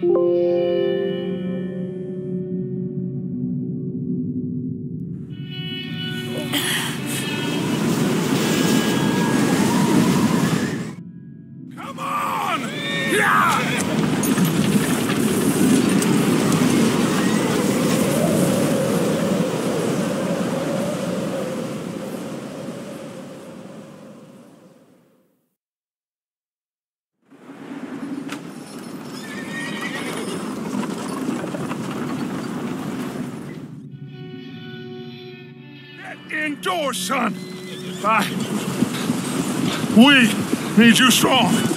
Come Indoors, son! Bye. We need you strong!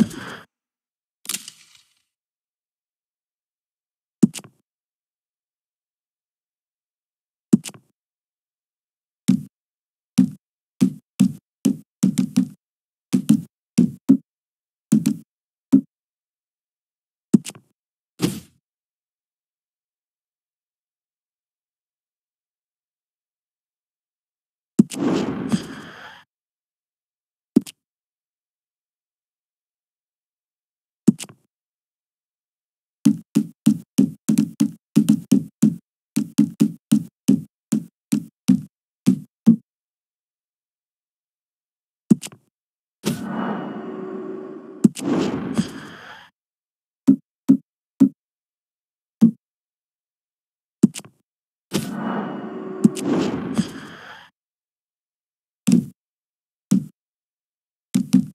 Okay. Come on, let's go.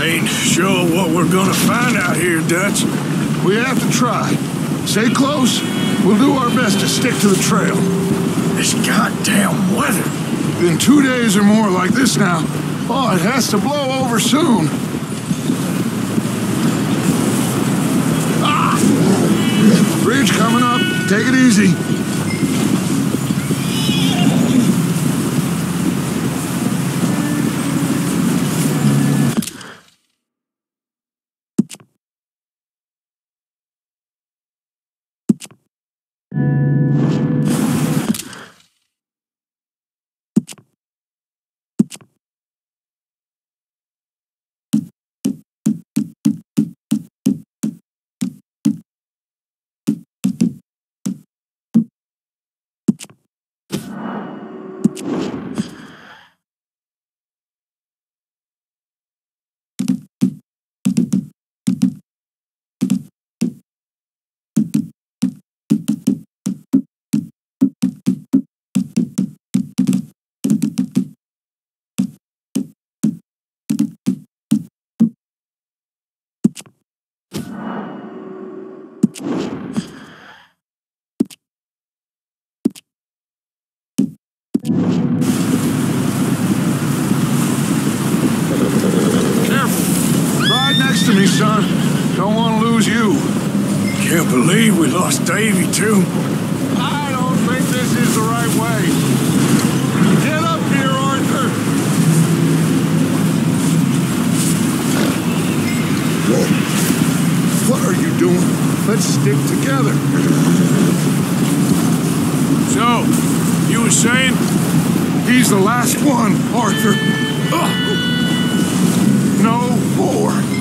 Ain't sure what we're gonna find out here, Dutch. We have to try. Stay close. We'll do our best to stick to the trail. This goddamn weather. In two days or more like this now, oh, it has to blow over soon. Ah! Bridge coming up. Take it easy. Lose you. Can't believe we lost Davy, too. I don't think this is the right way. Get up here, Arthur. What are you doing? Let's stick together. So, you were saying? He's the last one, Arthur. Ugh. No more.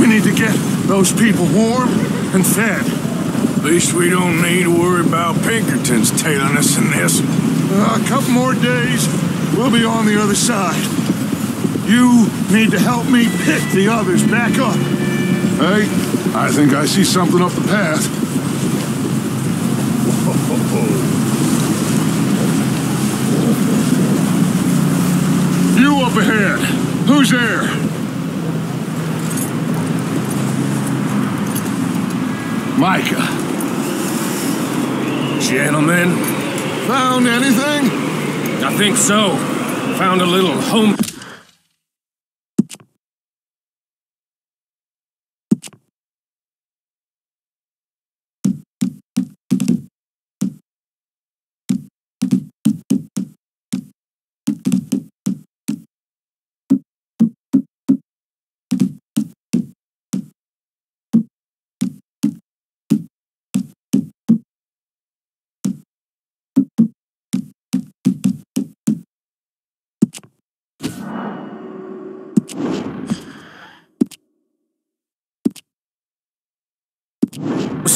We need to get those people warm and fed. At least we don't need to worry about Pinkertons tailing us in this. Uh, a couple more days, we'll be on the other side. You need to help me pick the others back up. Hey, I think I see something up the path. You up ahead. Who's there? Micah. Gentlemen, Found anything? I think so. Found a little home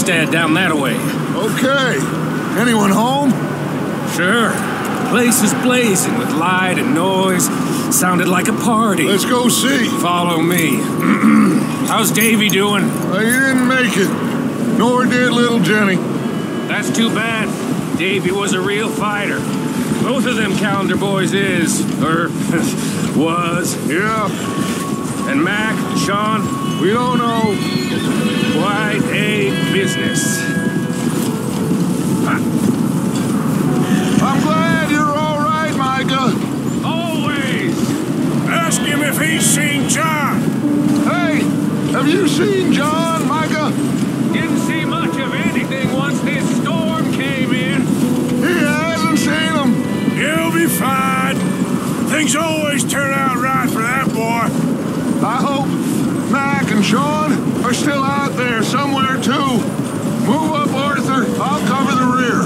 down that way. Okay. Anyone home? Sure. Place is blazing with light and noise. Sounded like a party. Let's go see. Follow me. How's Davy doing? Uh, he didn't make it. Nor did little Jenny. That's too bad. Davy was a real fighter. Both of them Callander boys is, or was. Yeah, And Mac, Sean, we don't know. Quite a business. I'm glad you're all right, Micah. Always! Ask him if he's seen John. Hey, have you seen John, Micah? Didn't see much of anything once this storm came in. He hasn't seen him. He'll be fine. Things always turn out right for that boy. I hope Mac and Sean are still out there somewhere, too. Move up, Arthur. I'll cover the rear.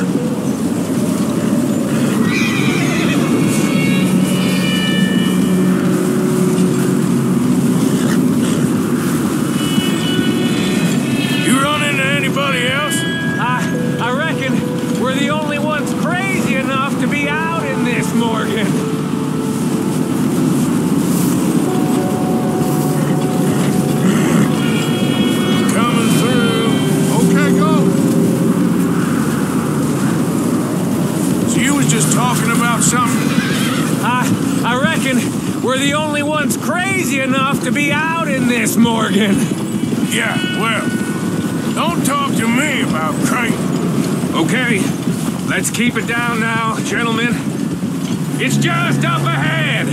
You run into anybody else? I, I reckon we're the only ones crazy enough to be out in this, Morgan. Coming through. Okay, go. So you was just talking about something? I, I reckon we're the only ones crazy enough to be out in this, Morgan. Yeah, well, don't talk to me about crank. Okay, let's keep it down now, gentlemen. It's just up ahead.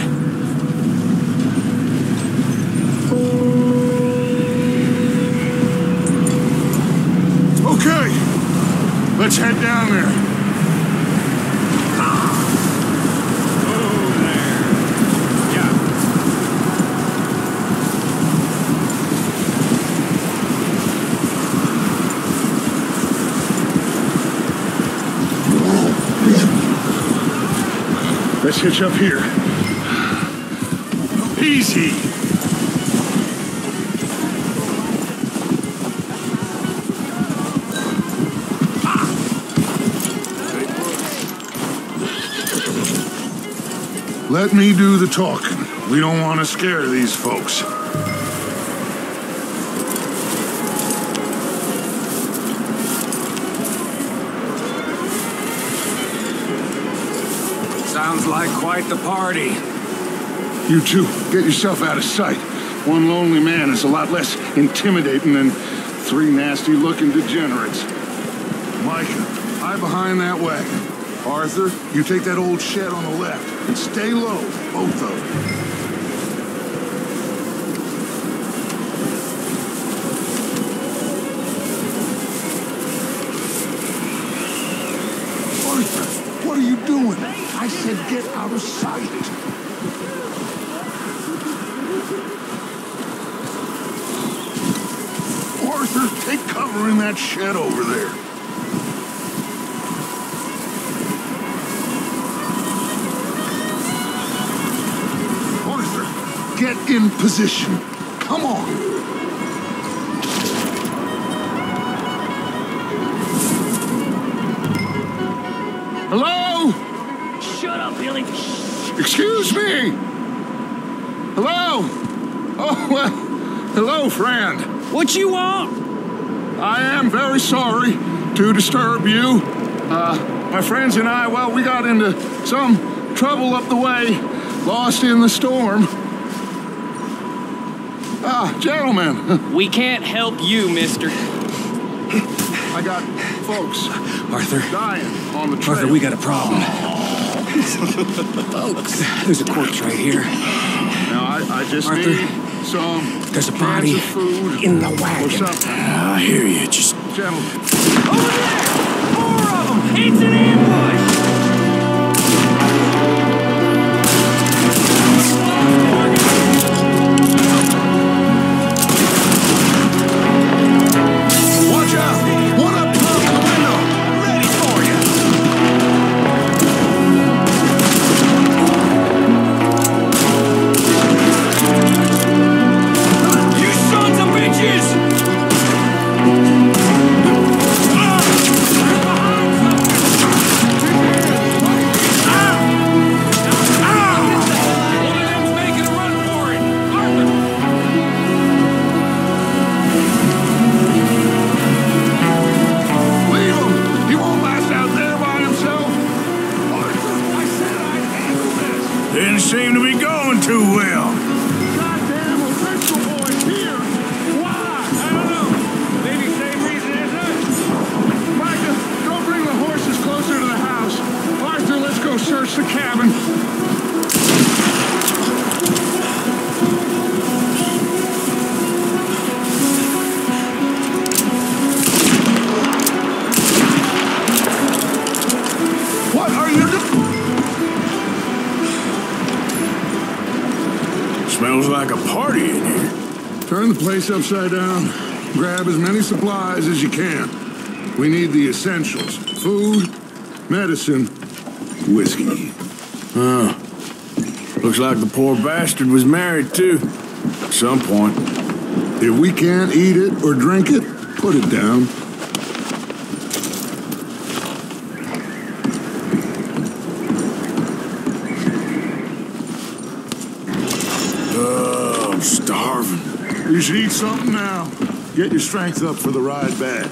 Okay, let's head down there. Let's hitch up here. Easy. Let me do the talking. We don't want to scare these folks. Like quite the party. You two, get yourself out of sight. One lonely man is a lot less intimidating than three nasty-looking degenerates. Micah, hide behind that wagon. Arthur, you take that old shed on the left and stay low, both of you. Get out of sight. Arthur, take cover in that shed over there. Arthur, get in position. Shut up, Billy. Excuse me. Hello? Oh, well, hello, friend. What you want? I am very sorry to disturb you. Uh, my friends and I, well, we got into some trouble up the way, lost in the storm. Ah, gentlemen, We can't help you, mister. I got folks Arthur. dying on the trail. Arthur, we got a problem. Folks, there's a corpse right here. Now, I, I just Arthur, need some There's a body of food in the or wagon. something. Ah, I hear you. Just Gentlemen, oh, Over there! Four of them! It's an ambush! Smells like a party in here. Turn the place upside down. Grab as many supplies as you can. We need the essentials. Food, medicine, whiskey. Huh. Looks like the poor bastard was married, too. At some point. If we can't eat it or drink it, put it down. Oh, I'm starving. You should eat something now. Get your strength up for the ride back.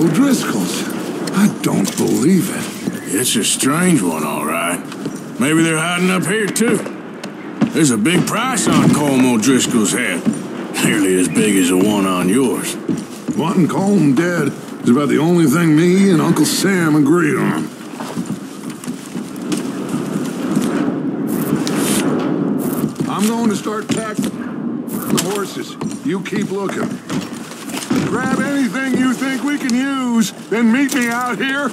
O'Driscoll's. I don't believe it. It's a strange one, all right. Maybe they're hiding up here, too. There's a big price on Colm O'Driscoll's head. Nearly as big as the one on yours. Wanting Colm dead is about the only thing me and Uncle Sam agree on. I'm going to start packing the horses. You keep looking. Grab anything you think we can use, then meet me out here.